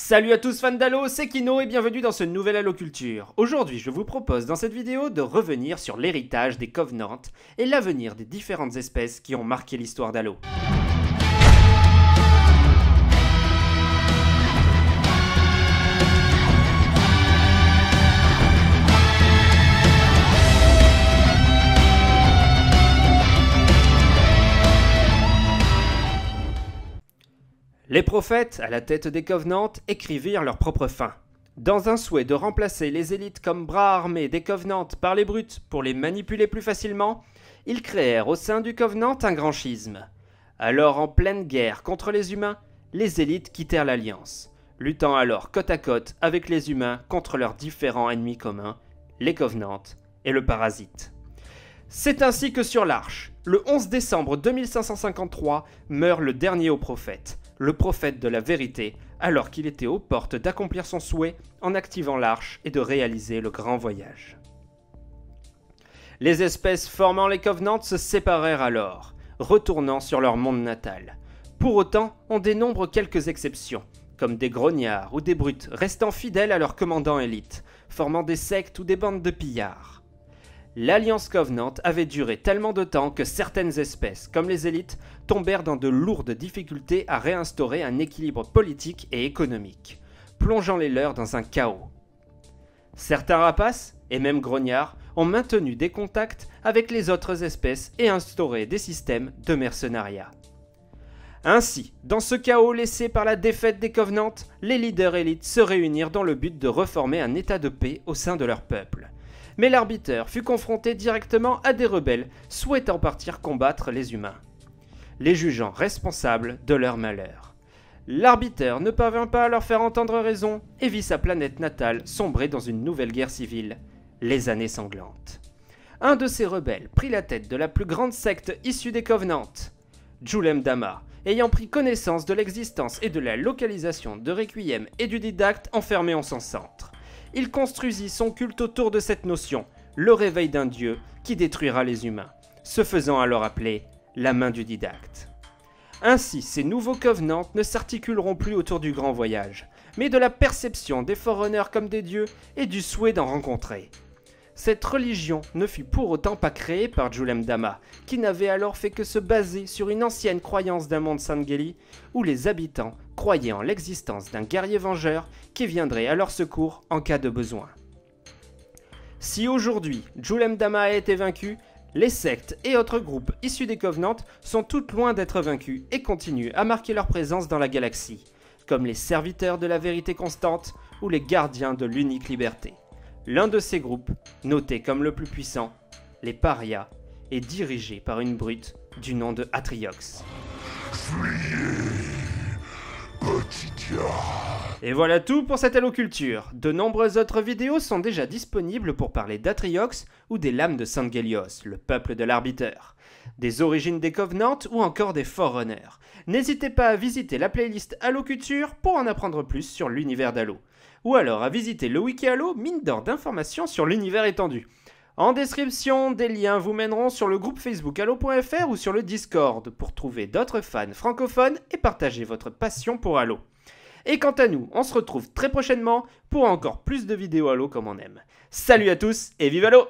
Salut à tous fans d'Halo, c'est Kino et bienvenue dans ce nouvel Halo Culture. Aujourd'hui, je vous propose dans cette vidéo de revenir sur l'héritage des Covenants et l'avenir des différentes espèces qui ont marqué l'histoire d'Halo. Les prophètes, à la tête des Covenants, écrivirent leur propre fin. Dans un souhait de remplacer les élites comme bras armés des Covenants par les brutes pour les manipuler plus facilement, ils créèrent au sein du Covenant un grand schisme. Alors en pleine guerre contre les humains, les élites quittèrent l'Alliance, luttant alors côte à côte avec les humains contre leurs différents ennemis communs, les Covenants et le Parasite. C'est ainsi que sur l'Arche, le 11 décembre 2553, meurt le dernier haut prophète, le prophète de la vérité, alors qu'il était aux portes d'accomplir son souhait en activant l'arche et de réaliser le grand voyage. Les espèces formant les Covenants se séparèrent alors, retournant sur leur monde natal. Pour autant, on dénombre quelques exceptions, comme des grognards ou des brutes restant fidèles à leur commandant élite, formant des sectes ou des bandes de pillards l'Alliance Covenant avait duré tellement de temps que certaines espèces, comme les élites, tombèrent dans de lourdes difficultés à réinstaurer un équilibre politique et économique, plongeant les leurs dans un chaos. Certains rapaces, et même grognards, ont maintenu des contacts avec les autres espèces et instauré des systèmes de mercenariat. Ainsi, dans ce chaos laissé par la défaite des Covenants, les leaders élites se réunirent dans le but de reformer un état de paix au sein de leur peuple mais l'arbitre fut confronté directement à des rebelles souhaitant partir combattre les humains, les jugeant responsables de leur malheur. L'arbitre ne parvint pas à leur faire entendre raison et vit sa planète natale sombrer dans une nouvelle guerre civile, les années sanglantes. Un de ces rebelles prit la tête de la plus grande secte issue des Covenants, Julem Dama, ayant pris connaissance de l'existence et de la localisation de Requiem et du didacte enfermés en son centre il construisit son culte autour de cette notion, le réveil d'un dieu qui détruira les humains, se faisant alors appeler la main du didacte. Ainsi, ces nouveaux covenants ne s'articuleront plus autour du grand voyage, mais de la perception des forerunners comme des dieux et du souhait d'en rencontrer. Cette religion ne fut pour autant pas créée par Julem Dama, qui n'avait alors fait que se baser sur une ancienne croyance d'un monde Sangeli, où les habitants croyaient en l'existence d'un guerrier vengeur qui viendrait à leur secours en cas de besoin. Si aujourd'hui Julem Dama a été vaincu, les sectes et autres groupes issus des Covenants sont toutes loin d'être vaincus et continuent à marquer leur présence dans la galaxie, comme les serviteurs de la vérité constante ou les gardiens de l'unique liberté. L'un de ces groupes, noté comme le plus puissant, les Parias, est dirigé par une brute du nom de Atriox. Et voilà tout pour cette Culture. De nombreuses autres vidéos sont déjà disponibles pour parler d'Atriox ou des lames de Sangelios, le peuple de l'arbiteur, des origines des Covenants ou encore des Forerunners. N'hésitez pas à visiter la playlist Culture pour en apprendre plus sur l'univers d'Halo ou alors à visiter le wiki Halo, mine d'or d'informations sur l'univers étendu. En description, des liens vous mèneront sur le groupe Facebook Halo.fr ou sur le Discord pour trouver d'autres fans francophones et partager votre passion pour Halo. Et quant à nous, on se retrouve très prochainement pour encore plus de vidéos Halo comme on aime. Salut à tous et vive Halo